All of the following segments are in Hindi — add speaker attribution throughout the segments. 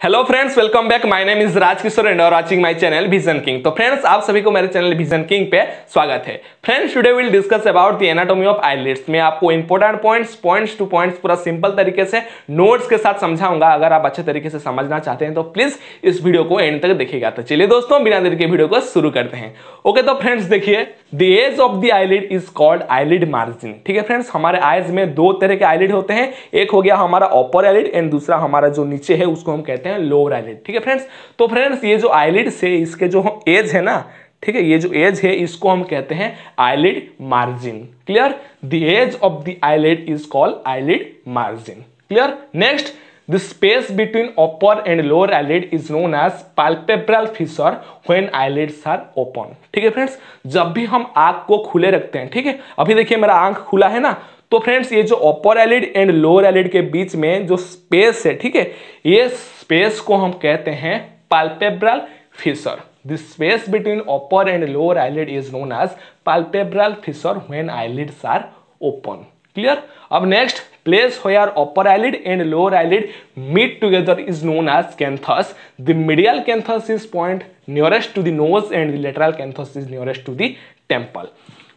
Speaker 1: Hello friends welcome back my name is Raj Kishore and और watching my channel vision king तो फ्रेंड्स आप सभी को मेरे चैनल विजन किंग पे स्वागत है। Friends today will discuss about the anatomy of eyelids मैं आपको important points points two points पूरा सिंपल तरीके से नोट्स के साथ समझाऊँगा। अगर आप अच्छे तरीके से समझना चाहते हैं तो प्लीज़ इस वीडियो को एंड तक देखिएगा। तो चलिए दोस्तों, बिना देर के वीडियो को शुरू करते हैं। ओके तो फ्रेंड्स देखिए the edge of the eyelid is called eyelid margin ठीक है फ्रेंड्स हमारे आईज में दो तरह के आईलिड होते हैं। एक हो गया हमारा अपर आईलिड एंड दूसरा हमारा जो नीचे है, उसको हम कहते हैं लोअर आईलिड ठीक है फ्रेंड्स तो फ्रेंड्स ये जो आईलिड से इसके जो एज है ना, ठीक है, ये जो एज है, इसको हम कहते हैं eyelid margin clear the edge of the eyelid is called eyelid margin clear next The space between upper and lower eyelid is known as palpebral fissure when eyelids are open. ठीक है फ्रेंड्स जब भी हम आँख को खुले रखते हैं, ठीक है? अभी देखिए मेरा आँख खुला है ना? तो फ्रेंड्स ये जो अपर एलिड एंड लोअर एलिड के बीच में जो स्पेस है, ठीक है? ये स्पेस को हम कहते हैं palpebral fissure the space between upper and lower eyelid is known as palpebral fissure when eyelids are open clear अब next place where upper eyelid and lower eyelid meet together is known as canthus the medial canthus is point nearest to the nose and the lateral canthus is nearest to the temple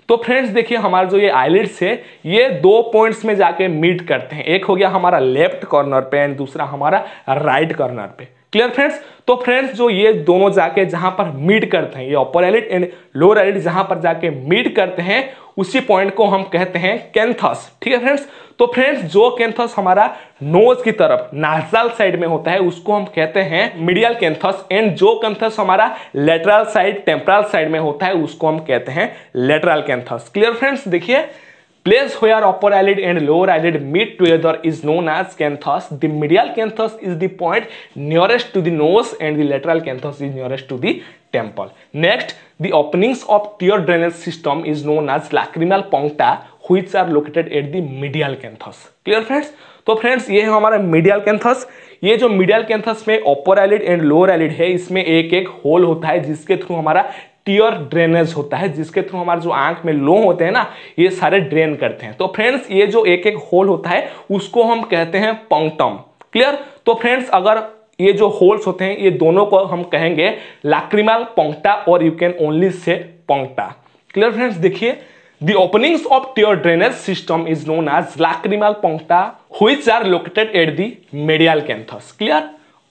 Speaker 1: तो फ्रेंड्स देखिए हमारा जो ये आईलिड्स है ये दो पॉइंट्स में जाके मीट करते हैं एक हो गया हमारा लेफ़्ट कॉर्नर पे एंड दूसरा हमारा राइट कॉर्नर पे क्लियर फ्रेंड्स तो फ्रेंड्स जो ये दोनों जाके जहाँ पर मीट करते हैं, ये अपर एलिड एंड लोअर एलिड जहाँ पर जाके मीट करते हैं, उसी पॉइंट को हम कहते हैं कैंथस ठीक है फ्रेंड्स तो फ्रेंड्स जो कैंथस हमारा नोज़ की तरफ़ नाजल साइड में होता है, उसको हम कहते हैं मीडियल कैंथस एंड जो कैंथस हमारा लेटरल साइड टेम्परल साइड में होता है, उसको हम कहते हैं लेटरल कैंथस क्लियर फ्रेंड्स देखिए place where upper eyelid and lower eyelid meet together is known as canthus the medial canthus is the point nearest to the nose and the lateral canthus is nearest to the temple next the openings of tear drainage system is known as lacrimal puncta which are located at the medial canthus clear friends तो फ्रेंड्स ये है हमारा मीडियल कैंथस ये जो मीडियल कैंथस में अपर एलिड एंड लोअर एलिड है इसमें एक एक होल होता है जिसके थ्रू हमारा टीयर ड्रेनेज होता है, जिसके थ्रू हमारे जो आँख में लो होते हैं ना, ये सारे ड्रेन करते हैं। तो फ्रेंड्स ये जो एक एक होल होता है, उसको हम कहते हैं पंक्टम क्लियर तो फ्रेंड्स अगर ये जो होल्स होते हैं, ये दोनों को हम कहेंगे लैक्रिमल पंक्टा और you can only see puncta clear friends देखिए, The openings of tear drainage system is known as lacrimal puncta, which are located at the medial canthus. Clear?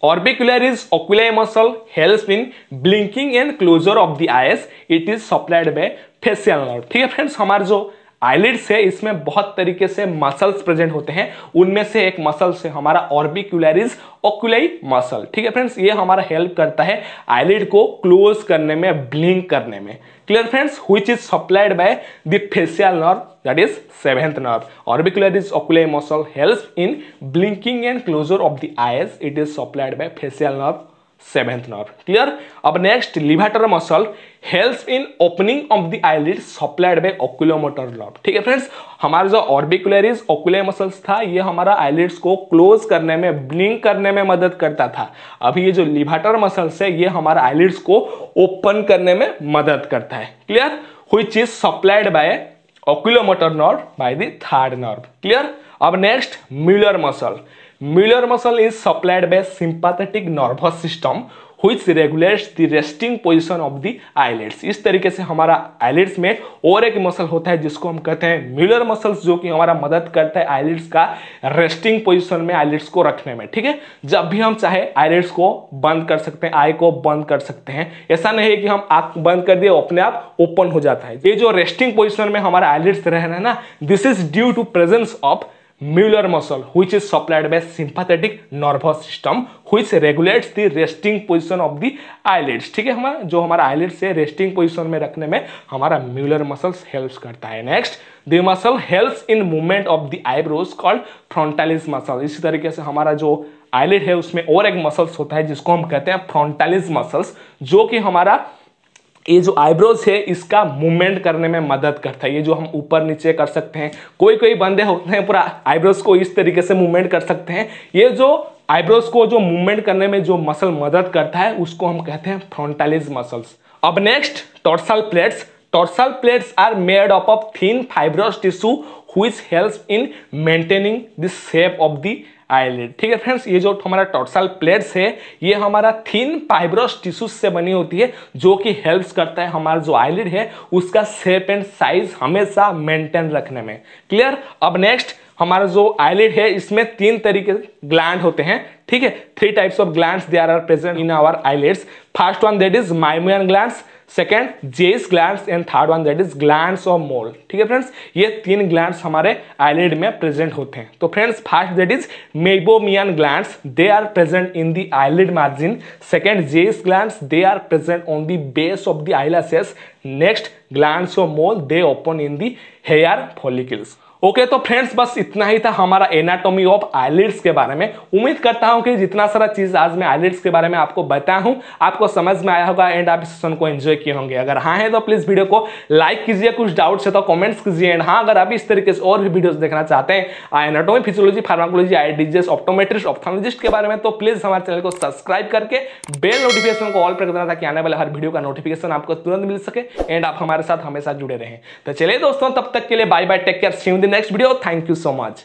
Speaker 1: Orbicularis oculi muscle helps in blinking and closure of the eyes. It is supplied by facial nerve. ठीक है फ्रेंड्स हमारे जो आईलिड्स है, इसमें बहुत तरीके से मसल्स प्रेजेंट होते हैं। उनमें से एक मसल से हमारा ऑर्बिक्यूलरिस ओक्यूलाई मसल ठीक है फ्रेंड्स ये हमारा हेल्प करता है आईलिड को क्लोज करने में ब्लिंक करने में। Clear friends which is supplied by the facial nerve that is seventh nerve orbicularis oculi muscle helps in blinking and closure of the eyes. It is supplied by facial nerve seventh nerve clear अब next levator muscle help in opening of the eye supplied by oculomotor nerve ठीक है फ्रेंड्स हमारे जो ऑर्बिकुलरिज ओक्ल मसल्स था, ये हमारा आईलिड्स को क्लोज करने में ब्लिंक करने में मदद करता था। अभी ये जो लिभाटर मसल्स है, ये हमारा आईलिड्स को ओपन करने में मदद करता है। Clear which is supplied by oculomotor nerve by the third nerve clear अब next Muller muscle mueller muscle is supplied by sympathetic nervous system, which regulates the resting position of the eyelids. इस तरीके से हमारा eyelids में और एक मसल होता है, जिसको हम कहते हैं म्यूलर मसल्स जो कि हमारा मदद करता है eyelids का रेस्टिंग पोजीशन में eyelids को रखने में, ठीक है? जब भी हम चाहे, eyelids को बंद कर सकते हैं आई को बंद कर सकते हैं। ऐसा नहीं है कि हम आँख बंद कर दिए, अपने आप ओपन हो जाता है। ये जो रेस्टिंग पोजिशन में हमारा eyelids रह है ना this is due to presence of Muller muscle which is supplied by sympathetic nervous system which regulates the resting position of the eyelids ठीक है हमारा? जो हमारा आईलेट्स है रेस्टिंग पोजिशन में रखने में हमारा म्यूलर मसल हेल्प करता है। Next the muscle help in movement of the eyebrows called frontalis muscle इसी तरीके से हमारा जो आईलेट है, उसमें और एक मसल्स होता है जिसको हम कहते हैं फ्रंटालिस मसल्स जो कि हमारा ये जो आईब्रोज है, इसका मूवमेंट करने में मदद करता है। ये जो हम ऊपर नीचे कर सकते हैं, कोई कोई बंदे होते हैं, पूरा आईब्रोज को इस तरीके से मूवमेंट कर सकते हैं। ये जो आईब्रोज को जो मूवमेंट करने में जो मसल मदद करता है, उसको हम कहते हैं फ्रंटालिज मसल्स अब next tarsal plates tarsal plates are made up of thin fibrous tissue which helps in maintaining the shape of the eyelid ठीक है फ्रेंड्स ये जो हमारा टॉर्सल प्लेट्स है, ये हमारा थिन फाइब्रस टिश्यूज से बनी होती है, जो कि हेल्प्स करता है हमारा जो आईलिड है, उसका शेप एंड साइज़ हमेशा मेंटेन रखने में। क्लियर अब नेक्स्ट हमारा जो आईलेट है, इसमें तीन तरीके ग्लैंड होते हैं, ठीक है? Three types of glands they are are present in our eyelids first one that is माइमियन glands second Zeis glands and third one that is glands of Moll ठीक है फ्रेंड्स ये तीन ग्लैंड्स हमारे आईलिड में प्रेजेंट होते हैं। तो friends first that is meibomian glands they are present in the eyelid margin second Zeis glands they are present on the base of the eyelashes next glands of Moll they open in the hair follicles okay तो फ्रेंड्स बस इतना ही था हमारा एनाटॉमी ऑफ़ आईलिड्स के बारे में। उम्मीद करता हूँ कि जितना सारा चीज़ आज मैं आईलिड्स के बारे में आपको बताया हूँ आपको समझ में आया होगा एंड आप इस सेशन को एंजॉय किए होंगे। अगर हाँ है तो प्लीज़ वीडियो को लाइक कीजिए, कुछ डाउट्स है तो कमेंट्स कीजिए। एंड हाँ अगर आप इस तरीके से और भी वीडियो देखना चाहते हैं anatomy physiology pharmacology eye diseases optometrist ophthalmologist के बारे में तो प्लीज़ हमारे चैनल को सब्सक्राइब करके बेल नोटिफिकेशन को ऑल पर देना ताकि आने वाले हर वीडियो का नोटिफिकेशन आपको तुरंत मिल सके। एंड आप हमारे साथ हमेशा जुड़े रहें। तो चलिए दोस्तों, तब तक के लिए bye bye take care see in the next video thank you you so much.